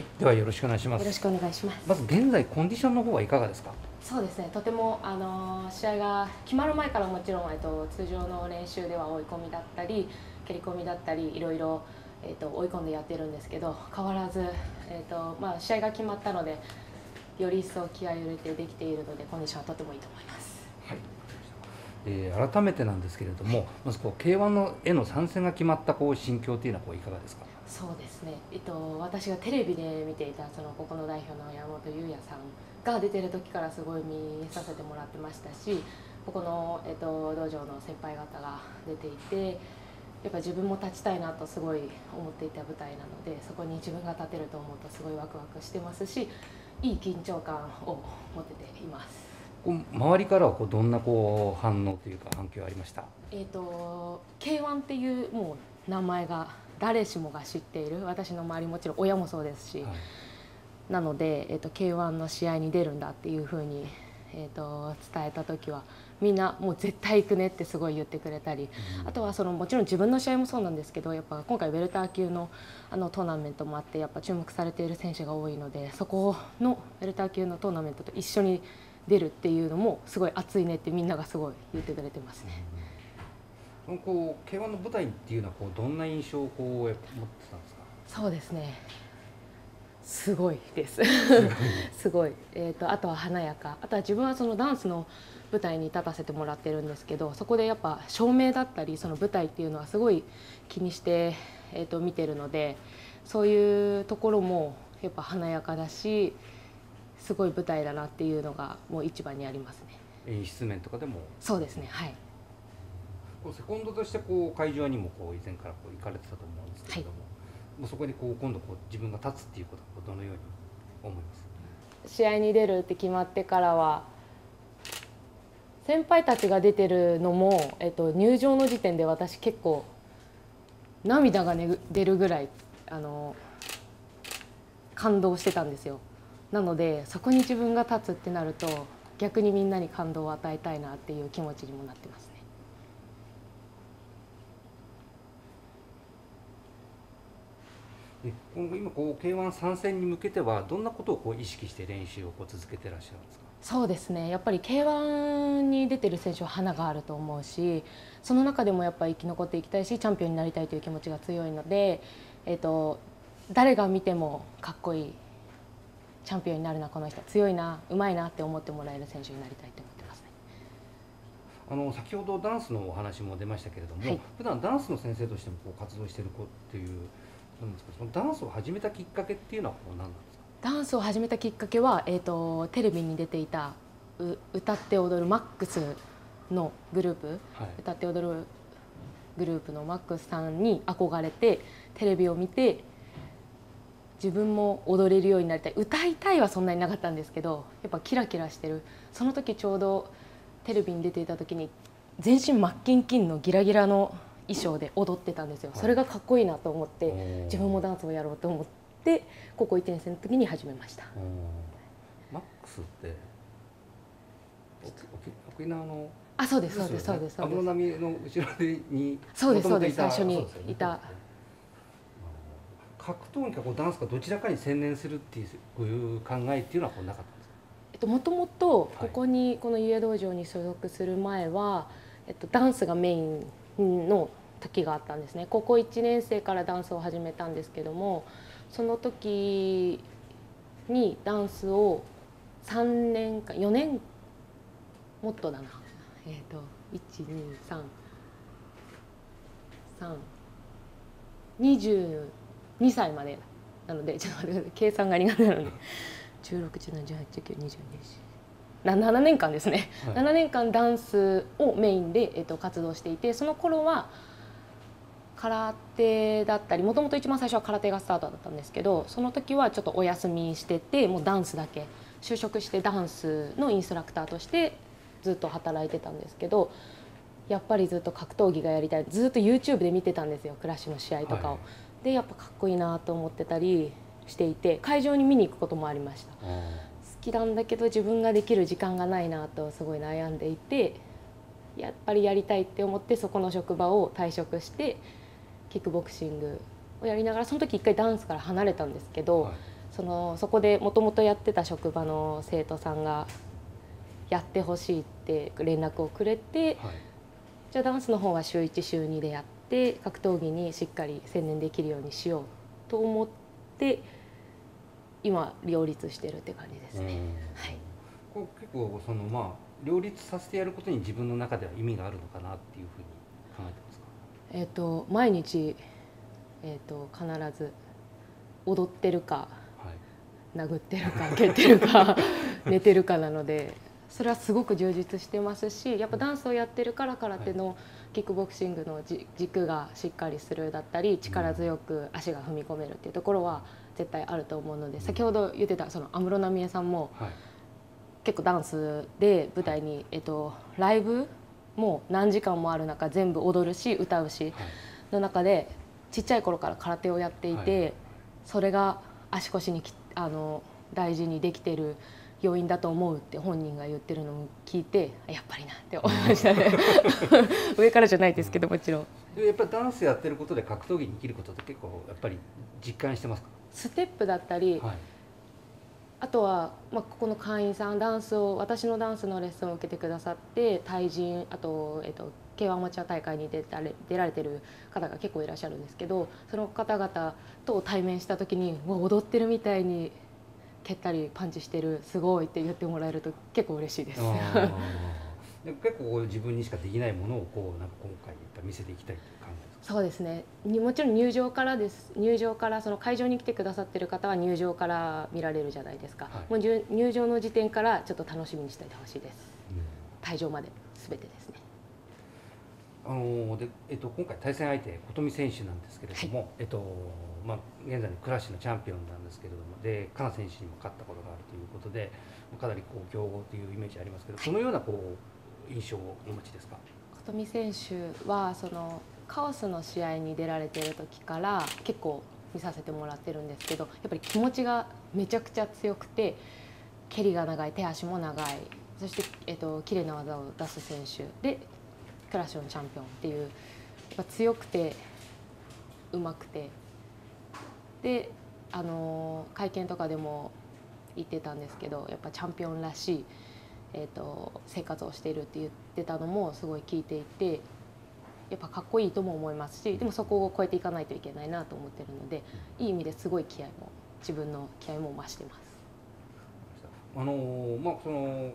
はい、ではよろしくお願いします。よろしくお願いします。まず現在コンディションの方はいかがですか？そうですね。とてもあの試合が決まる前からもちろんえっと通常の練習では追い込みだったり蹴り込みだったりいろいろえっと追い込んでやってるんですけど変わらずえっとまあ試合が決まったのでより一層気合いを入れてできているのでコンディションはとてもいいと思います。えー、改めてなんですけれども、まずこう K1 のへの参戦が決まったこう心境というのはいかがですか？そうですね、えっと、私がテレビで見ていたそのここの代表の山本優也さんが出てる時からすごい見させてもらってましたしここの、えっと、道場の先輩方が出ていてやっぱ自分も立ちたいなとすごい思っていた舞台なのでそこに自分が立てると思うとすごいワクワクしてますしいい緊張感を持てています。こう周りからはこうどんなこう反応というか反響ありました？えっと K1 っていうもう名前が誰しもが知っている私の周りもちろん親もそうですし、はいなので、えっと K1 の試合に出るんだっていうふうに、えっと伝えた時はみんなもう絶対行くねってすごい言ってくれたり、あとはそのもちろん自分の試合もそうなんですけどやっぱ今回ウェルター級のあのトーナメントもあってやっぱ注目されている選手が多いのでそこのウェルター級のトーナメントと一緒に出るっていうのもすごい熱いねってみんながすごい言ってくれてますね。そのこう K1 の舞台っていうのはこうどんな印象をこう持ってたんですか？そうですね。すごいです。すごい。えっ、とあとは華やか。あとは自分はそのダンスの舞台に立たせてもらってるんですけど、そこでやっぱ照明だったりその舞台っていうのはすごい気にしてえっ、と見てるので、そういうところもやっぱ華やかだし、すごい舞台だなっていうのがもう一番にありますね。演出面とかでも？そうですね。はい。こうセコンドとしてこう会場にもこう以前からこう行かれてたと思うんですけれども、もうそこにこう今度こう自分が立つっていうことはどのように思います？試合に出るって決まってからは先輩たちが出てるのも、えっと、入場の時点で私結構涙が、ね、出るぐらいあの感動してたんですよなのでそこに自分が立つってなると逆にみんなに感動を与えたいなっていう気持ちにもなってますね。で今後今こう K1 参戦に向けてはどんなことをこう意識して練習をこう続けてらっしゃるんですか？そうですねやっぱり K1 に出てる選手は花があると思うしその中でもやっぱり生き残っていきたいしチャンピオンになりたいという気持ちが強いので、えー、と誰が見てもかっこいいチャンピオンになるなこの人強いなうまいなって思ってもらえる選手になりたいと思ってますね。あの先ほどダンスのお話も出ましたけれども、はい普段ダンスの先生としてもこう活動している子っていうなんですか？そのダンスを始めたきっかけっていうのはこう何なんですか？ダンスを始めたきっかけは、えー、とテレビに出ていたう歌って踊るマックスのグループはい。歌って踊るグループのマックスさんに憧れてテレビを見て自分も踊れるようになりたい。歌いたいはそんなになかったんですけどやっぱキラキラしてる。その時ちょうどテレビに出ていた時に全身マッキンキンのギラギラの衣装で踊ってたんですよ。はい。それがかっこいいなと思って自分もダンスをやろうと思って高校1年生の時に始めました。マックスって沖縄のあそうですそうですそうです安室奈美の後ろでにそうですそうです。最初にいた格闘技かこうダンスかどちらかに専念するっていうこういう考えっていうのはこうなかったんですか？えっと、もともとここに、この家道場に所属する前は、えっと、ダンスがメインの時があったんですね。高校1年生からダンスを始めたんですけどもその時にダンスを3年間4年？もっとだな。えっ、と12322歳までなのでちょっと待ってください。計算が苦手なので。161718192027年間ですね、はい。7年間ダンスをメインで、えっと、活動していてその頃は空手だったりもともと一番最初は空手がスタートだったんですけどその時はちょっとお休みしててもうダンスだけ。就職してダンスのインストラクターとしてずっと働いてたんですけどやっぱりずっと格闘技がやりたい。ずっと YouTube で見てたんですよ。クラッシュの試合とかを。はいでやっぱかっこいいなと思ってたりしていて会場に見に行くこともありました。好きなんだけど自分ができる時間がないなとすごい悩んでいてやっぱりやりたいって思ってそこの職場を退職してキックボクシングをやりながらその時一回ダンスから離れたんですけど、はい。そのそこでもともとやってた職場の生徒さんがやってほしいって連絡をくれて、はい、じゃあダンスの方は週1週2でやって格闘技にしっかり専念できるようにしようと思って今両立してるって感じですね。はい、こう結構そのまあ両立させてやることに自分の中では意味があるのかなっていうふうに考えてますか？えっ、と毎日えっ、ー、と必ず踊ってるか、はい、殴ってるか蹴ってるか 寝てるかなのでそれはすごく充実してますしやっぱダンスをやってるから空手のキックボクシングの軸がしっかりするだったり力強く足が踏み込めるっていうところは絶対あると思うので先ほど言ってたその安室奈美恵さんも結構ダンスで舞台に、えっと、ライブも何時間もある中全部踊るし歌うしの中でちっちゃい頃から空手をやっていてそれが足腰にあの大事にできてる要因だと思うって本人が言ってるのを聞いてやっぱりなって思いましたね。上からじゃないですけどもちろん。やっぱりダンスやってることで格闘技に生きることって結構やっぱり実感してますか？ステップだったり、はい、あとは、まあ、ここの会員さんダンスを私のダンスのレッスンを受けてくださって対人あと、えっと、K1 アマチュア大会に出たれ出られてる方が結構いらっしゃるんですけどその方々と対面した時に踊ってるみたいに蹴ったりパンチしてるすごいって言ってもらえると結構嬉しいです。結構自分にしかできないものをこうなんか今回見せていきたいという感じですか？そうですね。もちろん入場からです。入場からその会場に来てくださってる方は入場から見られるじゃないですか、はい、もう入場の時点からちょっと楽しみにしていてほしいです、うん、退場まで全てですね。あのでえっと、今回対戦相手琴美選手なんですけれども、はい、えっとまあ、現在のクラッシュのチャンピオンなんですけれどもでカナ選手にも勝ったことがあるということでかなりこう強豪というイメージありますけど、はい、そのようなこう印象をお持ちですか？琴美選手はそのカオスの試合に出られてる時から結構見させてもらってるんですけどやっぱり気持ちがめちゃくちゃ強くて蹴りが長い手足も長いそして、えっと綺麗な技を出す選手でクラッシュのチャンピオンっていうやっぱ強くてうまくてであの会見とかでも言ってたんですけどやっぱチャンピオンらしい、えーと、生活をしているって言ってたのもすごい聞いていてやっぱかっこいいとも思いますしでもそこを超えていかないといけないなと思ってるのでいい意味ですごい気合も自分の気合も増してます。あのまあその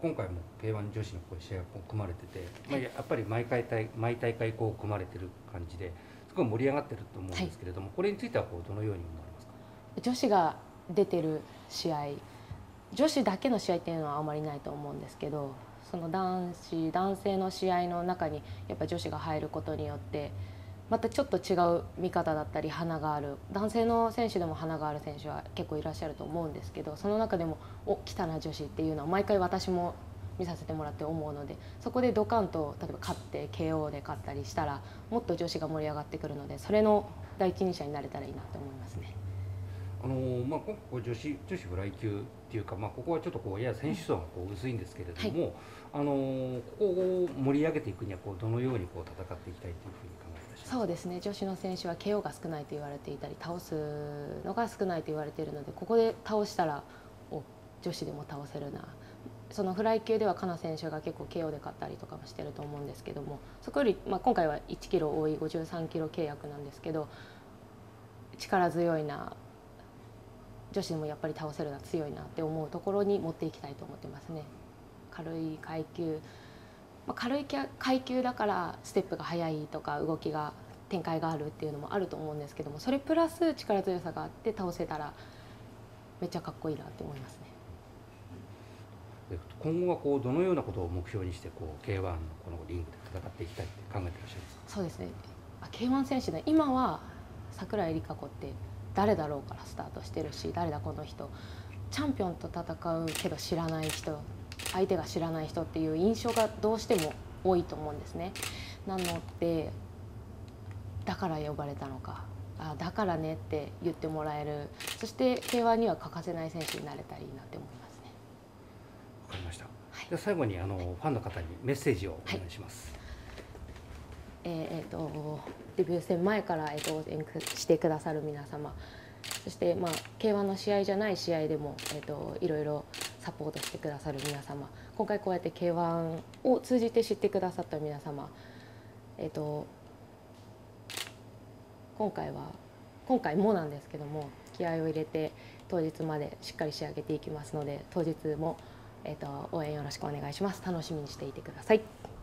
今回も K1 女子のこう試合が組まれてて、まあ、やっぱり毎回大毎大会こう組まれてる感じですごい盛り上がってると思うんですけれども、はい、これについてはこうどのように思われますか？女子が出てる試合女子だけの試合っていうのはあまりないと思うんですけどその男子男性の試合の中にやっぱ女子が入ることによってまたちょっと違う見方だったり花がある男性の選手でも花がある選手は結構いらっしゃると思うんですけどその中でも「お来たな女子」っていうのは毎回私も見させてもらって思うのでそこでドカンと例えば勝って KO で勝ったりしたらもっと女子が盛り上がってくるのでそれの第一人者になれたらいいなと思いますね。あのまあ、今回女子女子フライ級っていうか、まあ、ここはちょっとこうやや選手層がこう薄いんですけれども、はい、あのここを盛り上げていくにはこうどのようにこう戦っていきたいというふうに考えそうですね。女子の選手は KO が少ないと言われていたり倒すのが少ないと言われているのでここで倒したらお女子でも倒せるなそのフライ級ではカナ選手が結構 KO で勝ったりとかもしてると思うんですけどもそこより、まあ、今回は1キロ多い53キロ契約なんですけど力強いな女子でもやっぱり倒せるな強いなって思うところに持っていきたいと思ってますね。軽い階級、まあ、軽い階級だからステップが速いとか動きが展開があるっていうのもあると思うんですけどもそれプラス力強さがあって倒せたらめっちゃかっこいいなって思いますね。今後はこうどのようなことを目標にしてこう K1 のこのリングで戦っていきたいって考えてらっしゃいますか？そうですね。K1 選手で今は櫻井梨香子って誰だろうからスタートしてるし誰だこの人。チャンピオンと戦うけど知らない人相手が知らない人っていう印象がどうしても多いと思うんですね。なのでだから呼ばれたのか。あだからねって言ってもらえる。そして K1 には欠かせない選手になれたらいいなって思います。かりました。はい、で最後にあの、はい、ファンの方にメッセージをお願いします。はいえー、えーとデビュー戦前から、えーと、応援してくださる皆様。そしてまあ K1 の試合じゃない試合でも、えーと、いろいろサポートしてくださる皆様。今回こうやって K1 を通じて知ってくださった皆様、えーと、今回は今回もなんですけども気合を入れて当日までしっかり仕上げていきますので当日も、えーと応援よろしくお願いします楽しみにしていてください。